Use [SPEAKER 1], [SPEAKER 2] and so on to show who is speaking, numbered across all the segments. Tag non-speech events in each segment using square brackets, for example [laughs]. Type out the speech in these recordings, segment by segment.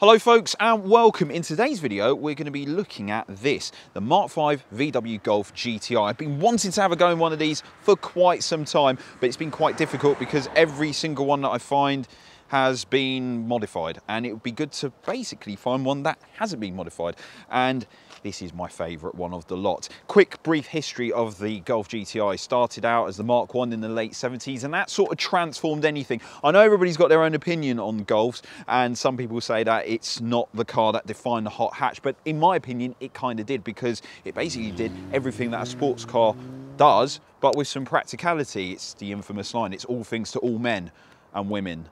[SPEAKER 1] Hello folks and welcome. In today's video we're going to be looking at this, the Mark V VW Golf GTI. I've been wanting to have a go in one of these for quite some time but it's been quite difficult because every single one that I find has been modified and it would be good to basically find one that hasn't been modified and this is my favourite one of the lot. Quick brief history of the Golf GTI. Started out as the Mark 1 in the late 70s and that sort of transformed anything. I know everybody's got their own opinion on Golfs and some people say that it's not the car that defined the hot hatch but in my opinion it kind of did because it basically did everything that a sports car does but with some practicality. It's the infamous line, it's all things to all men and women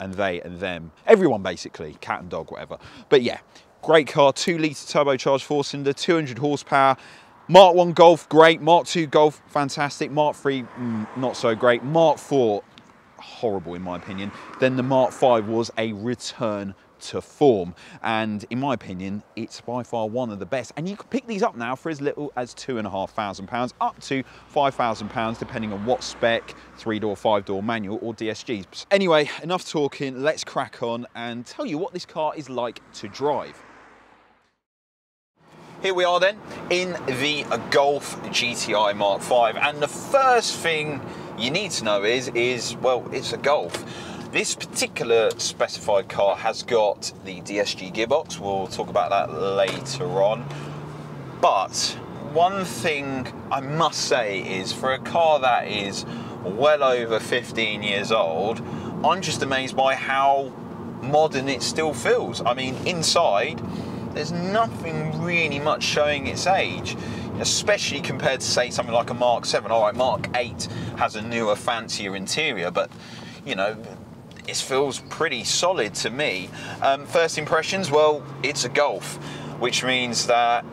[SPEAKER 1] and they and them. Everyone basically, cat and dog, whatever. But yeah, great car, two litre turbocharged four cylinder, 200 horsepower. Mark 1 Golf, great. Mark 2 Golf, fantastic. Mark 3, mm, not so great. Mark 4, horrible in my opinion. Then the Mark 5 was a return to form. And in my opinion, it's by far one of the best. And you can pick these up now for as little as two and a half thousand pounds, up to five thousand pounds, depending on what spec, three door, five door manual or DSGs. Anyway, enough talking, let's crack on and tell you what this car is like to drive. Here we are then in the Golf GTI Mark V and the first thing you need to know is, is well, it's a Golf. This particular specified car has got the DSG gearbox. We'll talk about that later on. But one thing I must say is for a car that is well over 15 years old, I'm just amazed by how modern it still feels. I mean, inside, there's nothing really much showing its age especially compared to say something like a Mark 7. All right, Mark 8 has a newer, fancier interior, but you know, it feels pretty solid to me. Um, first impressions, well, it's a Golf, which means that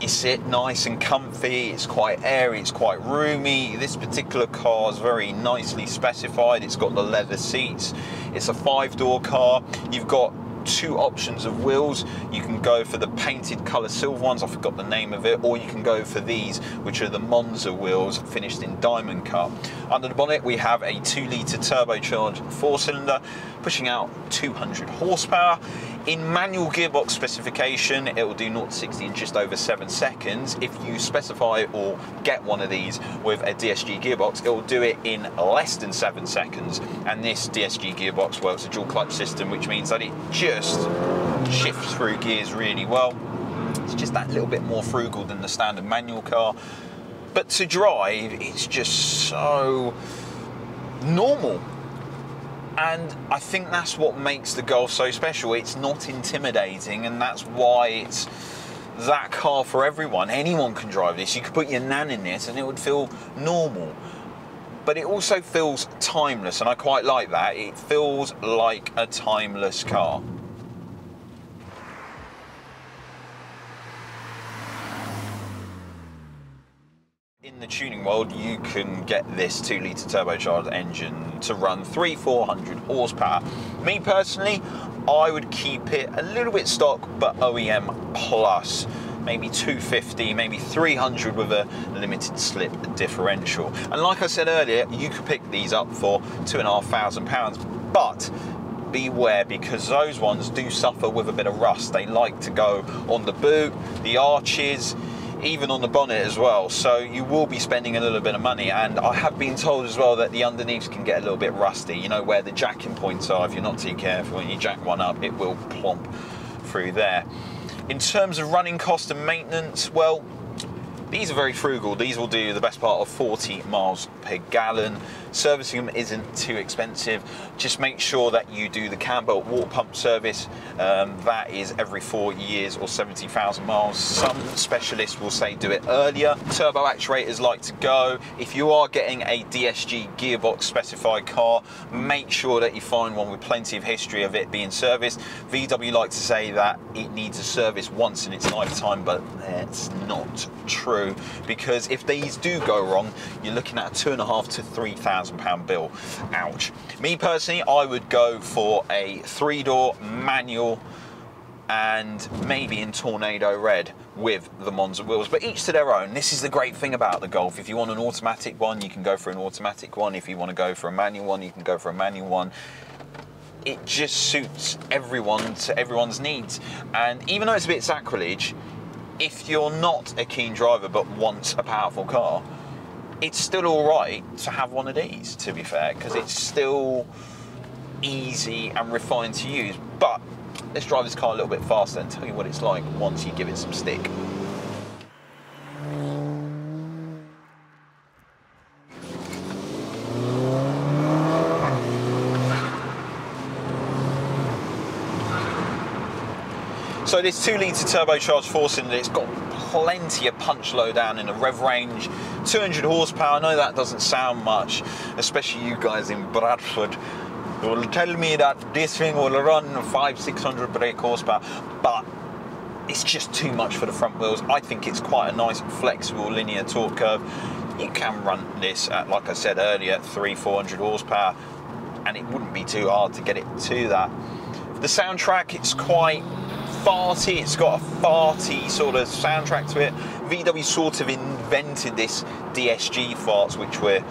[SPEAKER 1] you sit nice and comfy, it's quite airy, it's quite roomy. This particular car is very nicely specified. It's got the leather seats. It's a five door car. You've got two options of wheels. You can go for the painted colour silver ones, I forgot the name of it, or you can go for these, which are the Monza wheels finished in diamond cut. Under the bonnet, we have a two litre turbocharged four cylinder, pushing out 200 horsepower. In manual gearbox specification, it will do 0 to 60 in just over seven seconds. If you specify or get one of these with a DSG gearbox, it will do it in less than seven seconds. And this DSG gearbox works a dual clutch system, which means that it just shifts through gears really well. It's just that little bit more frugal than the standard manual car. But to drive, it's just so normal and I think that's what makes the Golf so special. It's not intimidating, and that's why it's that car for everyone. Anyone can drive this. You could put your nan in this, and it would feel normal. But it also feels timeless, and I quite like that. It feels like a timeless car. In you can get this 2 litre turbocharged engine to run 3 400 horsepower. Me personally, I would keep it a little bit stock, but OEM plus. Maybe 250, maybe 300 with a limited slip differential. And like I said earlier, you could pick these up for two and a half thousand pounds, but beware because those ones do suffer with a bit of rust. They like to go on the boot, the arches, even on the bonnet as well. So you will be spending a little bit of money. And I have been told as well that the underneath can get a little bit rusty. You know, where the jacking points are, if you're not too careful, when you jack one up, it will plomp through there. In terms of running cost and maintenance, well, these are very frugal. These will do the best part of 40 miles per gallon. Servicing them isn't too expensive. Just make sure that you do the cambelt water pump service. Um, that is every four years or 70,000 miles. Some specialists will say do it earlier. Turbo actuators like to go. If you are getting a DSG gearbox specified car, make sure that you find one with plenty of history of it being serviced. VW like to say that it needs a service once in its lifetime, but that's not true because if these do go wrong, you're looking at two and a half to three thousand pound bill. Ouch. Me personally, I would go for a three door manual and maybe in Tornado Red with the Monza wheels, but each to their own. This is the great thing about the Golf. If you want an automatic one, you can go for an automatic one. If you want to go for a manual one, you can go for a manual one it just suits everyone to everyone's needs. And even though it's a bit sacrilege, if you're not a keen driver but want a powerful car, it's still all right to have one of these. To be fair, because it's still easy and refined to use. But let's drive this car a little bit faster and tell you what it's like once you give it some stick. So this two litre turbocharged four cylinder, it's got plenty of punch low down in the rev range, 200 horsepower. I know that doesn't sound much, especially you guys in Bradford will tell me that this thing will run five, 600 brake horsepower, but it's just too much for the front wheels. I think it's quite a nice flexible linear torque curve. You can run this at, like I said earlier, three, 400 horsepower, and it wouldn't be too hard to get it to that. The soundtrack, it's quite farty, it's got a farty sort of soundtrack to it. VW sort of invented this DSG farts, which we're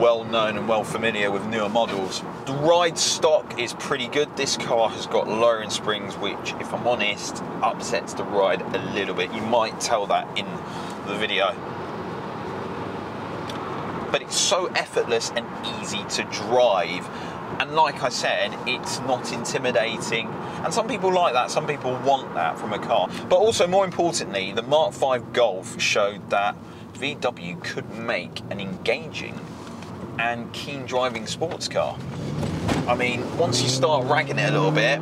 [SPEAKER 1] well known and well familiar with newer models. The ride stock is pretty good. This car has got lowering springs, which, if I'm honest, upsets the ride a little bit. You might tell that in the video. But it's so effortless and easy to drive and like I said, it's not intimidating. And some people like that, some people want that from a car. But also, more importantly, the Mark V Golf showed that VW could make an engaging and keen driving sports car. I mean, once you start ragging it a little bit,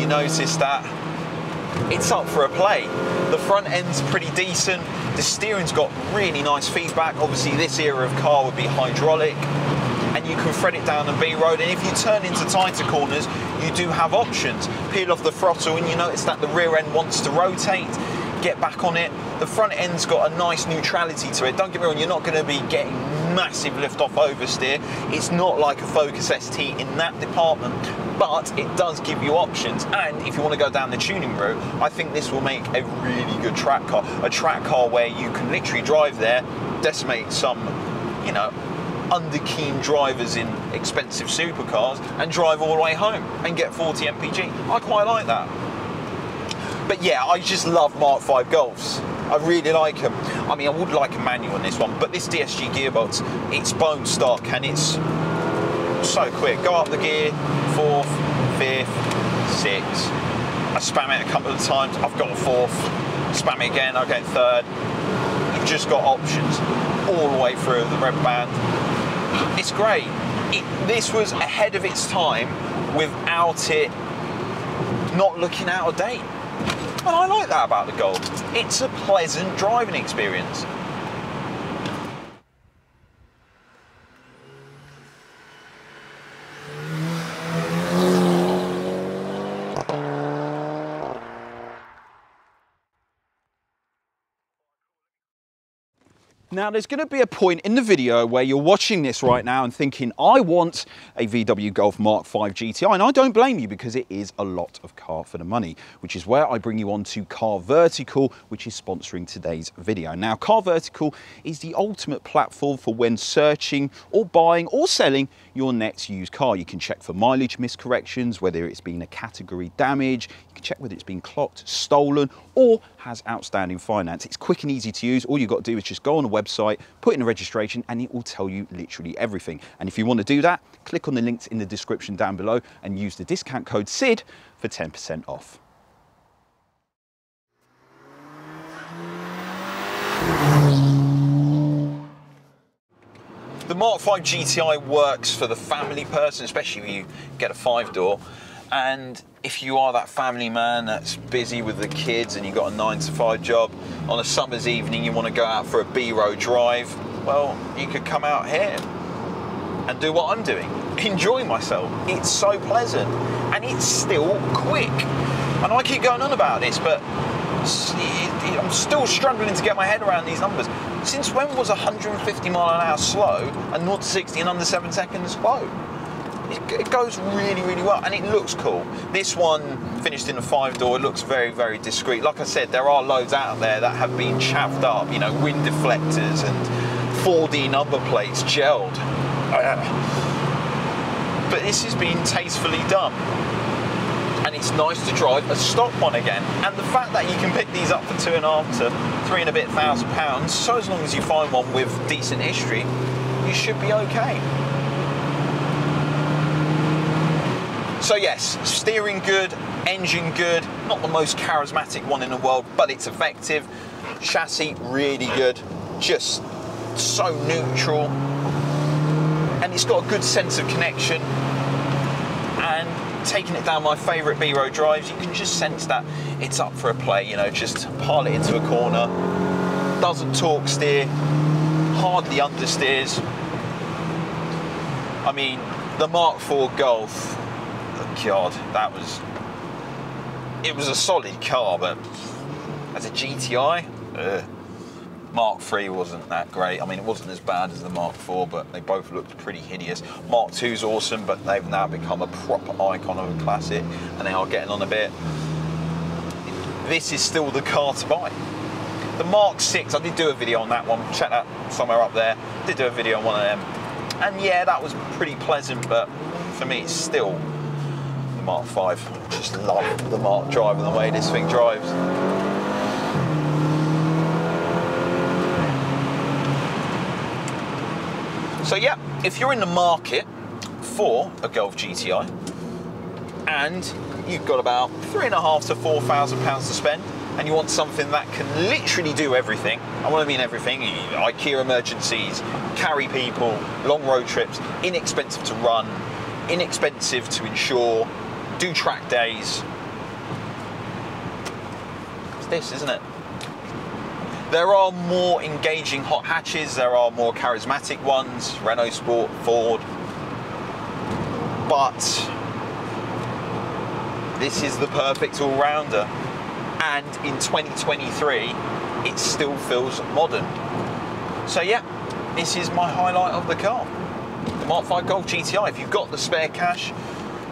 [SPEAKER 1] you notice that it's up for a play. The front end's pretty decent. The steering's got really nice feedback. Obviously, this era of car would be hydraulic and you can thread it down the B road. And if you turn into tighter corners, you do have options. Peel off the throttle and you notice that the rear end wants to rotate, get back on it. The front end's got a nice neutrality to it. Don't get me wrong, you're not going to be getting massive lift off oversteer. It's not like a Focus ST in that department, but it does give you options. And if you want to go down the tuning route, I think this will make a really good track car. A track car where you can literally drive there, decimate some, you know, under keen drivers in expensive supercars and drive all the way home and get 40 mpg. I quite like that. But yeah, I just love Mark V Golfs. I really like them. I mean, I would like a manual on this one, but this DSG gearbox, it's bone stock and it's so quick. Go up the gear, fourth, fifth, sixth. I spam it a couple of times, I've got a fourth. Spam it again, I get third. You've just got options all the way through the red band it's great. It, this was ahead of its time without it not looking out of date. And I like that about the Golf. It's a pleasant driving experience. Now there's going to be a point in the video where you're watching this right now and thinking, I want a VW Golf Mark V GTI, and I don't blame you because it is a lot of car for the money, which is where I bring you on to Car Vertical, which is sponsoring today's video. Now Car Vertical is the ultimate platform for when searching or buying or selling your next used car. You can check for mileage miscorrections, whether it's been a category damage, you can check whether it's been clocked, stolen, or has outstanding finance. It's quick and easy to use. All you've got to do is just go on the website put in a registration, and it will tell you literally everything. And if you want to do that, click on the links in the description down below and use the discount code SID for 10% off. The Mark V GTI works for the family person, especially if you get a five door. And if you are that family man that's busy with the kids and you've got a nine to five job, on a summer's evening you want to go out for a B road drive, well, you could come out here and do what I'm doing. [laughs] Enjoy myself. It's so pleasant and it's still quick. And I keep going on about this, but I'm still struggling to get my head around these numbers. Since when was 150 mile an hour slow and 0 to 60 in under seven seconds slow? It, goes really, really well and it looks cool. This one finished in a five door, it looks very, very discreet. Like I said, there are loads out there that have been chaffed up, you know, wind deflectors and 4D number plates gelled. Uh, but this has been tastefully done. And it's nice to drive a stock one again. And the fact that you can pick these up for two and a half to three and a bit thousand pounds, so as long as you find one with decent history, you should be okay. So yes, steering good, engine good, not the most charismatic one in the world, but it's effective. Chassis really good, just so neutral. And it's got a good sense of connection. And taking it down my favourite B-road drives, you can just sense that it's up for a play, you know, just pile it into a corner. Doesn't torque steer, hardly understeers. I mean, the Mark IV Golf God, that was. It was a solid car, but as a GTI, uh, Mark III wasn't that great. I mean, it wasn't as bad as the Mark IV, but they both looked pretty hideous. Mark II's awesome, but they've now become a proper icon of a classic, and they are getting on a bit. This is still the car to buy. The Mark VI, I did do a video on that one. Check that somewhere up there. Did do a video on one of them, and yeah, that was pretty pleasant, but for me, it's still Mark 5. Just love the Mark drive and the way this thing drives. So yeah, if you're in the market for a Golf GTI and you've got about three and a half to four thousand pounds to spend and you want something that can literally do everything, I want to mean everything, IKEA emergencies, carry people, long road trips, inexpensive to run, inexpensive to insure, do track days. It's this, isn't it? There are more engaging hot hatches, there are more charismatic ones, Renault Sport, Ford, but this is the perfect all-rounder. And in 2023, it still feels modern. So yeah, this is my highlight of the car. The Mark 5 Golf GTI. If you've got the spare cash,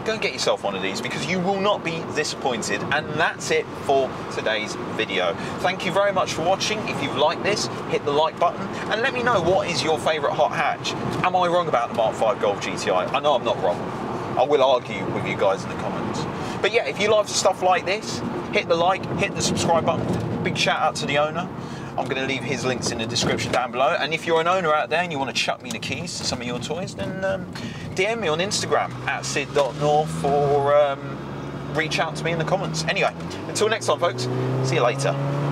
[SPEAKER 1] go and get yourself one of these because you will not be disappointed. And that's it for today's video. Thank you very much for watching. If you've liked this, hit the like button and let me know what is your favourite hot hatch. Am I wrong about the Mark 5 Golf GTI? I know I'm not wrong. I will argue with you guys in the comments. But yeah, if you love stuff like this, hit the like, hit the subscribe button. Big shout out to the owner. I'm going to leave his links in the description down below. And if you're an owner out there and you want to chuck me the keys to some of your toys, then um, DM me on Instagram at sid.north or um, reach out to me in the comments. Anyway, until next time, folks, see you later.